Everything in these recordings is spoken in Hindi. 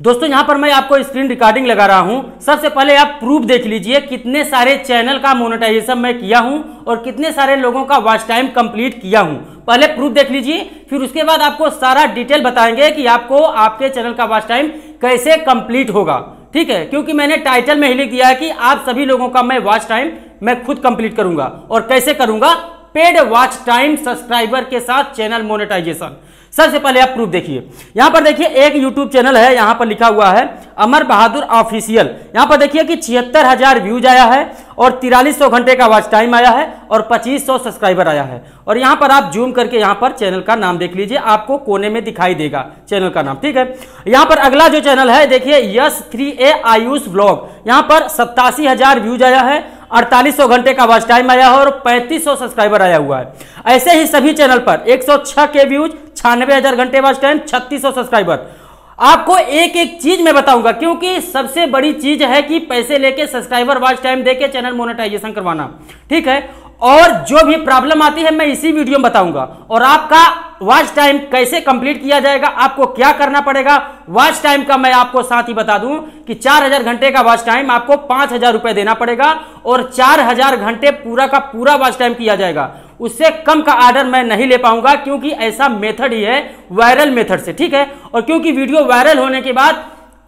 दोस्तों, यहाँ पर मैं आपको स्क्रीन रिकॉर्डिंग लगा रहा हूँ। सबसे पहले आप प्रूफ देख लीजिए कितने सारे चैनल का मोनेटाइजेशन मैं किया हूँ और कितने सारे लोगों का वॉच टाइम कंप्लीट किया हूँ। पहले प्रूफ देख लीजिए, फिर उसके बाद आपको सारा डिटेल बताएँगे कि आपको आपके चैनल का वॉच टाइम कैसे कंप्लीट होगा। ठीक है? क्योंकि मैंने टाइटल में ही लिख दिया है कि आप सभी लोगों का मैं वॉच टाइम मैं खुद कंप्लीट करूँगा। और कैसे करूँगा? पेड वॉच टाइम सब्सक्राइबर के साथ चैनल मोनेटाइजेशन सबसे पहले आप प्रूफ देखिए। यहाँ पर देखिए, एक यूट्यूब चैनल है, यहाँ पर लिखा हुआ है, अमर बहादुर ऑफिशियल यहाँ पर देखिए कि छिहत्तर हज़ार व्यूज़ आया है और तिरालीस सौ घंटे का वॉच टाइम आया है और पच्चीस सौ सब्सक्राइबर आया है। और यहाँ पर आप जूम करके यहाँ पर चैनल का नाम देख लीजिए, आपको कोने में दिखाई देगा चैनल का नाम, ठीक है? यहाँ पर अगला जो चैनल है, देखिए S three A Ayush blog यहाँ पर सत्तासी हज़ार व्यूज़ आया है अड़तालीस सौ घंटे का वॉच टाइम आया है और पैंतीस सौ सब्सक्राइबर आया हुआ है। ऐसे ही सभी चैनल पर 106 के व्यूज़ छियानवे घंटे वॉच टाइम छत्तीस सौ सब्सक्राइबर आपको एक एक चीज़ मैं बताऊँगा, क्योंकि सबसे बड़ी चीज़ है कि पैसे लेके सब्सक्राइबर वॉच टाइम देके चैनल मोनेटाइजेशन करवाना। ठीक है? और जो भी प्रॉब्लम आती है, मैं इसी वीडियो में बताऊँगा। और आपका वॉच टाइम कैसे कंप्लीट किया जाएगा, आपको क्या करना पड़ेगा? वॉच टाइम का मैं आपको साथ ही बता दूँ कि 4000 घंटे का वॉच टाइम आपको 5000 रुपए देना पड़ेगा और 4000 घंटे पूरा का पूरा वॉच टाइम किया जाएगा। उससे कम का ऑर्डर मैं नहीं ले पाऊँगा क्योंकि ऐसा मेथड ही है, वायरल मेथड से, ठीक है? और क्योंकि वीडियो वायरल होने के बाद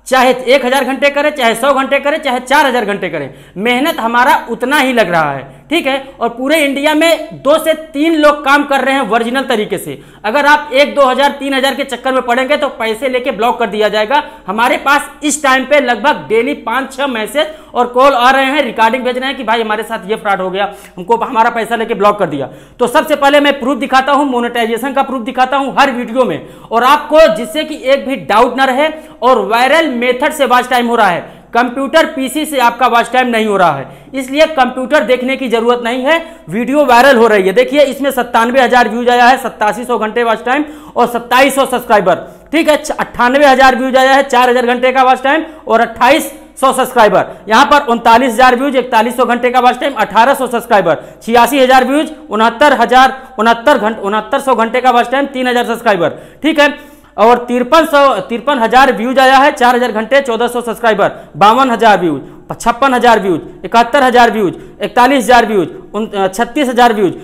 चाहे एक हज़ार घंटे करें, चाहे सौ घंटे करें, चाहे चार हज़ार घंटे करें, मेहनत हमारा उतना ही लग रहा है। ठीक है? और पूरे इंडिया में दो से तीन लोग काम कर रहे हैं ओरिजिनल तरीके से। अगर आप एक दो हज़ार, तीन हज़ार के चक्कर में पड़ेंगे तो पैसे लेके ब्लॉक कर दिया जाएगा। हमारे पास इस टाइम पे लगभग डेली पाँच, छह मैसेज और कॉल आ रहे हैं रिकॉर्डिंग भेज रहे हैं कि भाई हमारे साथ ये फ्रॉड हो गया। हमको हमारा पैसा लेके ब्लॉक कर दिया। तो सबसे पहले मैं प्रूफ दिखाता हूँ मोनिटाइजेशन का प्रूफ दिखाता हूँ हर वीडियो में। और आपको जिससे कि एक भी डाउट ना रहे और वायरल मेथड से वॉच टाइम हो रहा है। कंप्यूटर पीसी से आपका वॉच टाइम नहीं हो रहा है। इसलिए कंप्यूटर देखने की ज़रूरत नहीं है। वीडियो वायरल हो रही है। देखिए, इसमें सत्तानवे हज़ार व्यूज़ आया है, सत्तासी सौ घंटे वॉच टाइम और सत्ताईस सौ सब्सक्राइबर। ठीक है अट्ठानवे हज़ार व्यूज़ आया है, चार हज़ार घंटे का वॉच टाइम और अट्ठाईस सौ सब्सक्राइबर। यहाँ पर उनतालीस हज़ार व्यूज़, इकतालीस सौ घंटे का वॉच टाइम, अठारह सौ सब्सक्राइबर। छियासी हज़ार व्यूज़, उनहत्तर हज़ार, उनहत्तर घंटे उनहत्तर सौ घंटे का वॉच टाइम, तीन हज़ार सब्सक्राइबर। ठीक है और तिरपन सौ, तिरपन हज़ार व्यूज़ आया है, चार हज़ार घंटे, चौदह सौ सब्सक्राइबर बावन हज़ार व्यूज़ छप्पन हज़ार व्यूज़ इकहत्तर हज़ार व्यूज़ इकतालीस हज़ार व्यूज़ छत्तीस हज़ार व्यूज़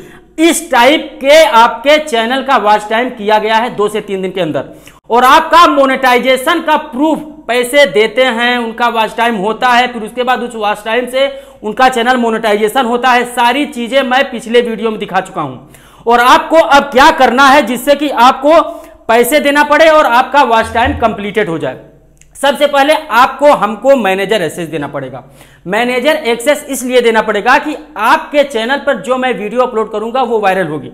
इस टाइप के आपके चैनल का वॉच टाइम किया गया है दो से तीन दिन के अंदर। और आपका मोनेटाइजेशन का प्रूफ पैसे देते हैं, उनका वॉच टाइम होता है, फिर उसके बाद उस वॉच टाइम से उनका चैनल मोनेटाइजेशन होता है। सारी चीज़ें मैं पिछले वीडियो में दिखा चुका हूँ। और आपको अब क्या करना है जिससे कि आपको पैसे देना पड़े और आपका वॉच टाइम कंप्लीटेड हो जाए। सबसे पहले आपको, हमको मैनेजर एक्सेस देना पड़ेगा। मैनेजर एक्सेस इसलिए देना पड़ेगा कि आपके चैनल पर जो मैं वीडियो अपलोड करूँगा, वो वायरल होगी।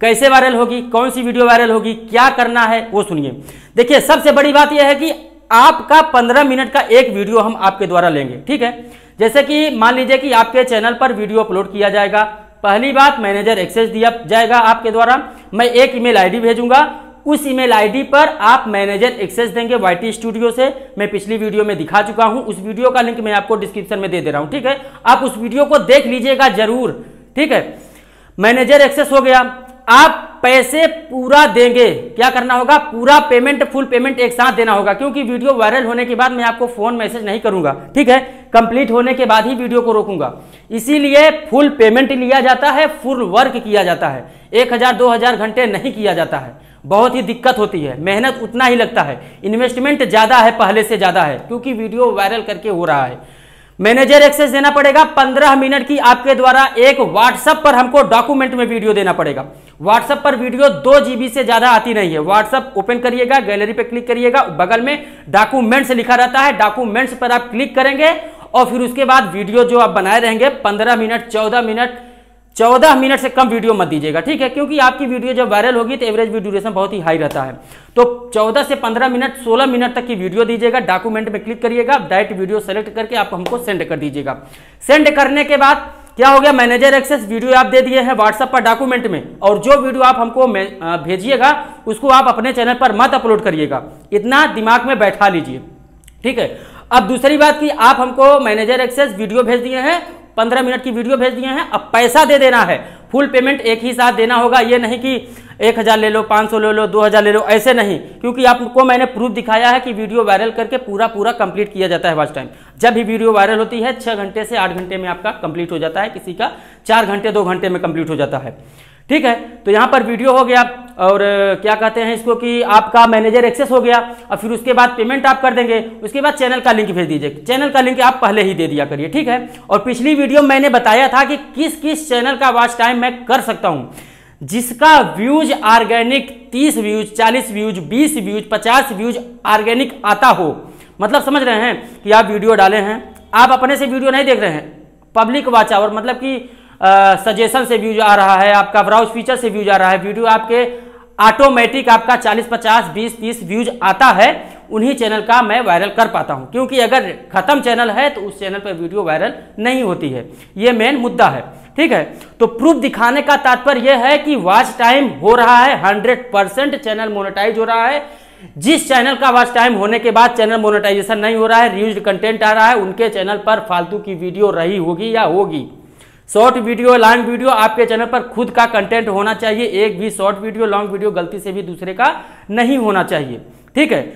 कैसे वायरल होगी? कौन सी वीडियो वायरल होगी? क्या करना है? वो सुनिए। देखिए, सबसे बड़ी बात यह है कि आपका पंद्रह मिनट का एक वीडियो हम आपके द्वारा लेंगे, ठीक है? जैसे कि मान लीजिए कि आपके चैनल पर वीडियो अपलोड किया जाएगा। पहली बात, मैनेजर एक्सेस दिया जाएगा आपके द्वारा। मैं एक ईमेल आईडी भेजूँगा। उस ईमेल आईडी पर आप मैनेजर एक्सेस देंगे वाईटी स्टूडियो से। मैं पिछली वीडियो में दिखा चुका हूँ। उस वीडियो का लिंक मैं आपको डिस्क्रिप्शन में दे दे रहा हूँ, ठीक है? आप उस वीडियो को देख लीजिएगा ज़रूर, ठीक है? मैनेजर एक्सेस हो गया। आप पैसे पूरा देंगे। क्या करना होगा? पूरा पेमेंट फुल पेमेंट एक साथ देना होगा, क्योंकि वीडियो वायरल होने के बाद मैं आपको फ़ोन मैसेज नहीं करूँगा, ठीक है? कंप्लीट होने के बाद ही वीडियो को रोकूँगा। इसीलिए फुल पेमेंट लिया जाता है फुल वर्क किया जाता है। एक हज़ार, दो हज़ार घंटे नहीं किया जाता है। बहुत ही दिक्कत होती है। मेहनत उतना ही लगता है। इन्वेस्टमेंट ज़्यादा है, पहले से ज़्यादा है, क्योंकि वीडियो वायरल करके हो रहा है। मैनेजर एक्सेस देना पड़ेगा। पंद्रह मिनट की आपके द्वारा एक व्हाट्सएप पर हमको डॉक्यूमेंट में वीडियो देना पड़ेगा। व्हाट्सएप पर वीडियो दो जीबी से ज़्यादा आती नहीं है। व्हाट्सएप ओपन करिएगा गैलरी पे क्लिक करिएगा, बगल में डॉक्यूमेंट्स लिखा रहता है। डॉक्यूमेंट्स पर आप क्लिक करेंगे और फिर उसके बाद वीडियो जो आप बनाए रहेंगे, पंद्रह मिनट, चौदह मिनट चौदह मिनट से कम वीडियो मत दीजिएगा, ठीक है? क्योंकि आपकी वीडियो जब वायरल होगी तो एवरेज वीडियो ड्यूरेशन बहुत ही हाई रहता है। तो चौदह से पंद्रह मिनट, सोलह मिनट तक की वीडियो दीजिएगा डॉक्यूमेंट में क्लिक करिएगा डायरेक्ट वीडियो सेलेक्ट करके आप हमको सेंड कर दीजिएगा। सेंड करने के बाद क्या हो गया? मैनेजर एक्सेस वीडियो आप दे दिए हैं व्हाट्सएप पर डॉक्यूमेंट में, और जो वीडियो आप हमको भेजिएगा, उसको आप अपने चैनल पर मत अपलोड करिएगा। इतना दिमाग में बैठा लीजिए, ठीक है? अब दूसरी बात कि आप हमको मैनेजर एक्सेस वीडियो भेज दिए हैं पंद्रह मिनट की वीडियो भेज दिए हैं, अब पैसा दे देना है। फुल पेमेंट एक ही साथ देना होगा, ये नहीं कि एक हज़ार ले लो, पाँच सौ ले लो, दो हज़ार ले लो, ऐसे नहीं। क्योंकि आपको मैंने प्रूफ दिखाया है कि वीडियो वायरल करके पूरा पूरा कंप्लीट किया जाता है वॉच टाइम जब भी वीडियो वायरल होती है छः घंटे से आठ घंटे में आपका कंप्लीट हो जाता है, किसी का चार घंटे, दो घंटे में कंप्लीट हो जाता है। ठीक है? तो यहाँ पर वीडियो हो गया और क्या कहते हैं इसको कि आपका मैनेजर एक्सेस हो गया और फिर उसके बाद पेमेंट आप कर देंगे। उसके बाद चैनल का लिंक भेज दीजिए। चैनल का लिंक आप पहले ही दे दिया करिए, ठीक है? और पिछली वीडियो मैंने बताया था कि किस किस चैनल का वॉच टाइम मैं कर सकता हूँ। जिसका views organic 30 views 40 views 20 views 50 views organic आता हो। मतलब समझ रहे हैं कि आप वीडियो डाले हैं। आप अपने से वीडियो नहीं देख रहे हैं। पब्लिक वॉच आवर मतलब कि सजेशन से व्यूज़ आ रहा है, आपका ब्राउज फीचर से व्यूज़ आ रहा है वीडियो आपके ऑटोमेटिक आपका 40 50 20 30 व्यूज़ आता है, उन्हीं चैनल का मैं वायरल कर पाता हूँ। क्योंकि अगर खत्म चैनल है तो उस चैनल पर वीडियो वायरल नहीं होती है। ये मेन मुद्दा है, ठीक है? तो प्रूफ दिखाने का तात्पर्य यह है कि वॉच टाइम हो रहा है हंड्रेड परसेंट चैनल मोनेटाइज हो रहा है। जिस चैनल का वॉच टाइम होने के बाद चैनल मोनेटाइजेशन नहीं हो रहा है रीयूज कंटेंट आ रहा है, उनके चैनल पर फालतू की वीडियो रही होगी या होगी। शॉर्ट वीडियो, लॉन्ग वीडियो आपके चैनल पर खुद का कंटेंट होना चाहिए। एक भी शॉर्ट वीडियो, लॉन्ग वीडियो गलती से भी दूसरे का नहीं होना चाहिए। ठीक है?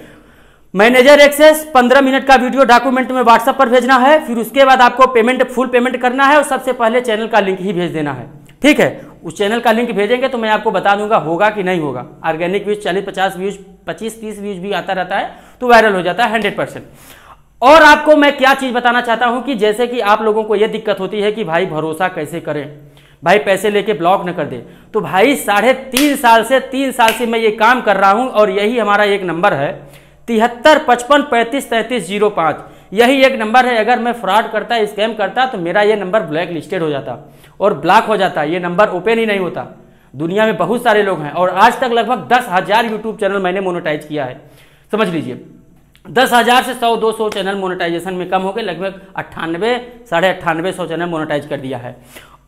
मैनेजर एक्सेस 15 मिनट का वीडियो डॉक्यूमेंट में व्हाट्सएप पर भेजना है, फिर उसके बाद आपको पेमेंट फुल पेमेंट करना है और सबसे पहले चैनल का लिंक ही भेज देना है। ठीक है? उस चैनल का लिंक भेजेंगे तो मैं आपको बता दूँगा होगा कि नहीं होगा। ऑर्गेनिक व्यूज़ चालीस, पचास व्यूज़ पच्चीस, तीस व्यूज़ भी आता रहता है तो वायरल हो जाता है हंड्रेड परसेंट और आपको मैं क्या चीज़ बताना चाहता हूँ कि जैसे कि आप लोगों को यह दिक्कत होती है कि भाई भरोसा कैसे करें? भाई पैसे लेके ब्लॉक न कर दे। तो भाई साढ़े तीन साल से, तीन साल से मैं ये काम कर रहा हूँ और यही हमारा एक नंबर है। तिहत्तर, पचपन, पैंतीस, तैंतीस, ज़ीरो पाँच। यही एक नंबर है। अगर मैं फ्रॉड करता स्कैम करता तो मेरा ये नंबर ब्लैक लिस्टेड हो जाता और ब्लॉक हो जाता। ये नंबर ओपन ही नहीं होता। दुनिया में बहुत सारे लोग हैं और आज तक लगभग दस हज़ार यूट्यूब चैनल मैंने मोनोटाइज किया है। समझ लीजिए। दस हज़ार से सौ, दो सौ चैनल मोनेटाइजेशन में कम हो गए, लगभग अट्ठानवे साढ़े अट्ठानबे सौ चैनल मोनेटाइज कर दिया है।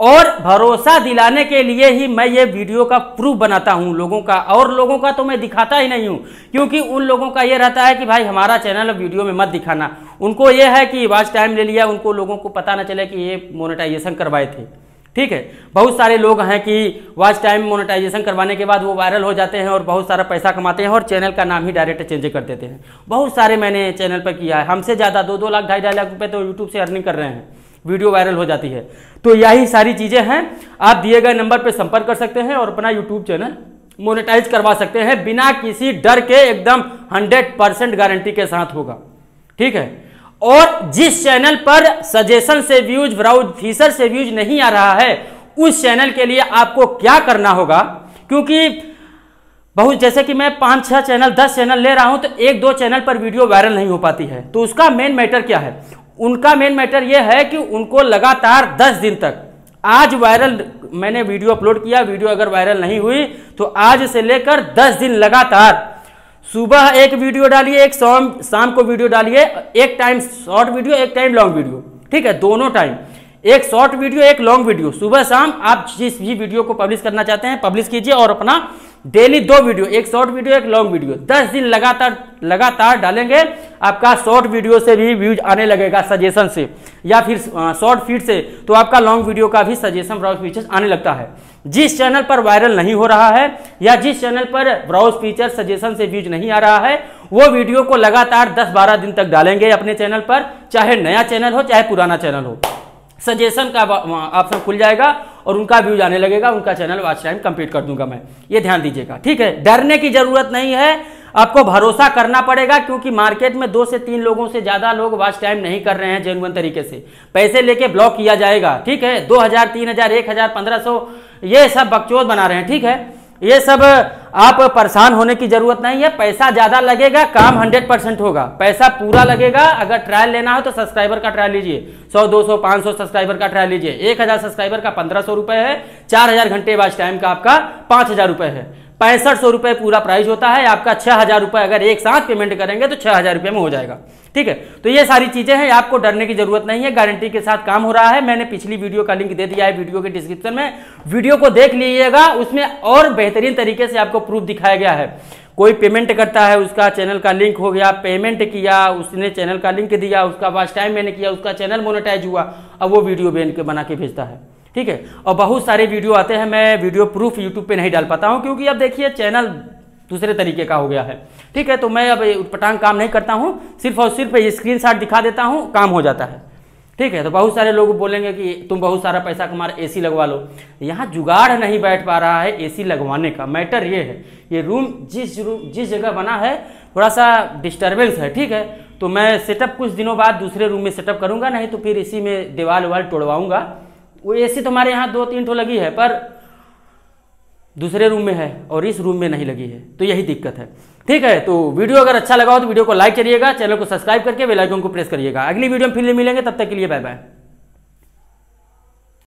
और भरोसा दिलाने के लिए ही मैं ये वीडियो का प्रूफ बनाता हूँ लोगों का, और लोगों का तो मैं दिखाता ही नहीं हूँ, क्योंकि उन लोगों का ये रहता है कि भाई हमारा चैनल वीडियो में मत दिखाना। उनको ये है कि वॉच टाइम ले लिया, उनको लोगों को पता ना चले कि ये मोनेटाइजेशन करवाए थे। ठीक है? बहुत सारे लोग हैं कि वॉच टाइम मोनेटाइजेशन करवाने के बाद वो वायरल हो जाते हैं और बहुत सारा पैसा कमाते हैं और चैनल का नाम ही डायरेक्ट चेंज कर देते हैं। बहुत सारे मैंने चैनल पर किया है। हमसे ज़्यादा दो दो लाख, ढाई ढाई लाख रुपए तो यूट्यूब से अर्निंग कर रहे हैं। वीडियो वायरल हो जाती है। तो यही सारी चीज़ें हैं। आप दिए गए नंबर पर संपर्क कर सकते हैं और अपना यूट्यूब चैनल मोनेटाइज करवा सकते हैं। बिना किसी डर के एकदम हंड्रेड परसेंट गारंटी के साथ होगा। ठीक है? और जिस चैनल पर सजेशन से व्यूज़ ब्राउज फीसर से व्यूज़ नहीं आ रहा है, उस चैनल के लिए आपको क्या करना होगा? क्योंकि बहुत जैसे कि मैं पाँच, छह चैनल, दस चैनल ले रहा हूँ तो एक, दो चैनल पर वीडियो वायरल नहीं हो पाती है। तो उसका मेन मैटर क्या है? उनका मेन मैटर यह है कि उनको लगातार दस दिन तक। आज वायरल मैंने वीडियो अपलोड किया वीडियो अगर वायरल नहीं हुई तो आज से लेकर दस दिन लगातार सुबह एक वीडियो डालिए, एक शाम शाम को वीडियो डालिए, एक टाइम शॉर्ट वीडियो, एक टाइम लॉन्ग वीडियो। ठीक है? दोनों टाइम एक शॉर्ट वीडियो, एक लॉन्ग वीडियो। सुबह शाम आप जिस भी वीडियो को पब्लिश करना चाहते हैं पब्लिश कीजिए और अपना डेली दो वीडियो, एक शॉर्ट वीडियो, एक लॉन्ग वीडियो। दस दिन लगातार लगातार डालेंगे, आपका शॉर्ट वीडियो से भी व्यूज़ आने लगेगा सजेशन से। या फिर शॉर्ट फ़ीड से तो आपका लॉन्ग वीडियो का भी सजेशन ब्राउज फीचर्स आने लगता है। जिस चैनल पर वायरल नहीं हो रहा है, या जिस चैनल पर ब्राउज फीचर सजेशन से व्यूज़ नहीं आ रहा है, वो वीडियो को लगातार 10-12 दिन तक डालेंगे अपने चैनल पर, चाहे नया चैनल हो, चाहे पुराना चैनल हो। सजेशन का ऑप्शन खुल जाएगा और उनका व्यूज़ आने लगेगा, उनका चैनल वॉच टाइम कंप्लीट कर दूँगा मैं। ये ध्यान दीजिएगा, ठीक है? डरने की ज़रूरत नहीं है। आपको भरोसा करना पड़ेगा, क्योंकि मार्केट में दो से तीन लोगों से ज़्यादा लोग वॉच टाइम नहीं कर रहे हैं जेनुअन तरीके से। पैसे लेके ब्लॉक किया जाएगा, ठीक है? दो हज़ार, तीन हज़ार, एक हज़ार, पंद्रह सौ, ये सब बकचोद बना रहे हैं, ठीक है? ये सब आप परेशान होने की ज़रूरत नहीं है। पैसा ज़्यादा लगेगा, काम 100 परसेंट होगा। पैसा पूरा लगेगा, अगर ट्रायल लेना हो तो सब्सक्राइबर का ट्रायल लीजिए। 100 200 500 सब्सक्राइबर का ट्रायल लीजिए। 1000 सब्सक्राइबर का पंद्रह सौ रुपए है। 4000 घंटे बाद टाइम का आपका पाँच हज़ार रुपए है। पैंसठ सौ रुपए पूरा प्राइस होता है, आपका छह हज़ार रुपए अगर एक साथ पेमेंट करेंगे तो छह हज़ार रुपए में हो जाएगा। ठीक है? तो ये सारी चीज़ें हैं, आपको डरने की ज़रूरत नहीं है, गारंटी के साथ काम हो रहा है। मैंने पिछली वीडियो का लिंक दे दिया है, वीडियो के डिस्क्रिप्शन में। वीडियो को देख लीजिएगा, उसमें और बेहतरीन तरीके से आपको प्रूफ दिखाया गया है। कोई पेमेंट करता है, उसका चैनल का लिंक हो गया, पेमेंट किया, उसने चैनल का लिंक दिया, उसका वॉच टाइम मैंने किया, उसका चैनल मोनेटाइज हुआ, अब वो वीडियो बना के भेजता है। ठीक है? और बहुत सारे वीडियो आते हैं, मैं वीडियो प्रूफ यूट्यूब पे नहीं डाल पाता हूँ, क्योंकि अब देखिए, चैनल दूसरे तरीके का हो गया है। ठीक है तो मैं अब उटपटांग काम नहीं करता हूँ, सिर्फ़ और सिर्फ़ स्क्रीन शॉट दिखा देता हूँ, काम हो जाता है। ठीक है तो बहुत सारे लोग बोलेंगे कि तुम बहुत सारा पैसा कमा रहे ए लगवा लो। यहाँ जुगाड़ नहीं बैठ पा रहा है एसी लगवाने का। मैटर ये है, ये रूम जिस रूम जिस जगह बना है, थोड़ा सा डिस्टर्बेंस है, ठीक है? तो मैं सेटअप कुछ दिनों बाद दूसरे रूम में सेटअप करूँगा, नहीं तो फिर इसी में दीवार वाल तोड़वाऊँगा। वो एसी तो हमारे यहाँ दो तीन ठो लगी है, पर दूसरे रूम में है और इस रूम में नहीं लगी है। तो यही दिक्कत है। ठीक है तो वीडियो अगर अच्छा लगा हो तो वीडियो को लाइक करिएगा, चैनल को सब्सक्राइब करके बेल आइकन को प्रेस करिएगा। अगली वीडियो में फिर मिलेंगे, तब तक के लिए बाय बाय